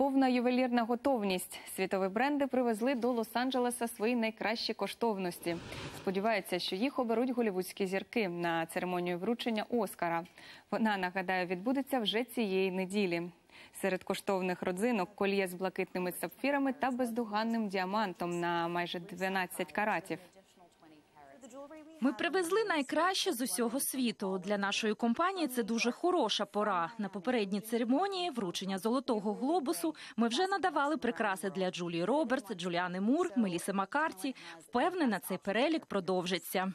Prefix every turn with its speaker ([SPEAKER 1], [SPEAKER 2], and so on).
[SPEAKER 1] Повна ювелірна готовність. Світові бренди привезли до Лос-Анджелеса свої найкращі коштовності. Сподіваються, що їх оберуть голівудські зірки на церемонію вручення Оскара. Вона нагадаю відбудеться вже цієї неділі. Серед коштовних родзинок кольє з блакитними сапфірами та бездоганним діамантом на майже 12 каратів.
[SPEAKER 2] Ми привезли найкраще з усього світу. Для нашої компанії це дуже хороша пора. На попередній церемонії вручення золотого глобусу ми вже надавали прикраси для Джулії Робертс, Джуліани Мур, Меліси Макарті. Впевнена, цей перелік продовжиться.